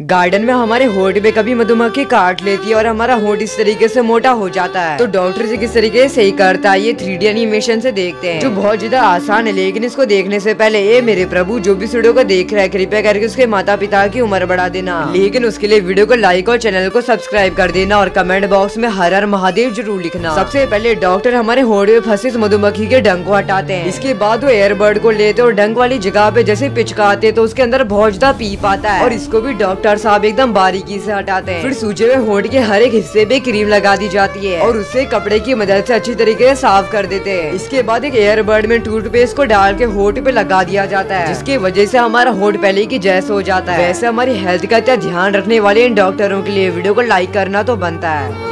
Garden में हमारे होट पे कभी मधुमक्खी काट लेती है और हमारा होट इस तरीके से मोटा हो जाता है। तो डॉक्टर से किस तरीके से सही करता है, ये थ्री डी एनिमेशन से देखते हैं। जो बहुत ज़्यादा आसान है, लेकिन इसको देखने से पहले ये मेरे प्रभु, जो भी वीडियो को देख रहा है, कृपया करके उसके माता पिता की उम्र बढ़ा देना। लेकिन उसके लिए वीडियो को लाइक और चैनल को सब्सक्राइब कर देना और कमेंट बॉक्स में हर हर महादेव ज़रूर लिखना। सबसे पहले डॉक्टर हमारे होट में फंसे मधुमक्खी के डंग को हटाते हैं। इसके बाद वो एयरबर्ड को लेते और डंग वाली जगह पे जैसे पिचकाते तो उसके अंदर बहुत ज़्यादा पीप आता है। और इसको भी डॉक्टर साहब एकदम बारीकी से हटाते हैं। फिर सूजे हुए होठ के हर एक हिस्से पे क्रीम लगा दी जाती है और उसे कपड़े की मदद से अच्छी तरीके से साफ़ कर देते हैं। इसके बाद एक एयरबर्ड में टूथपेस्ट को डाल के होठ पे लगा दिया जाता है, जिसकी वजह से हमारा होठ पहले की जैस हो जाता है। वैसे हमारी हेल्थ का ध्यान रखने वाले इन डॉक्टरों के लिए वीडियो को लाइक करना तो बनता है।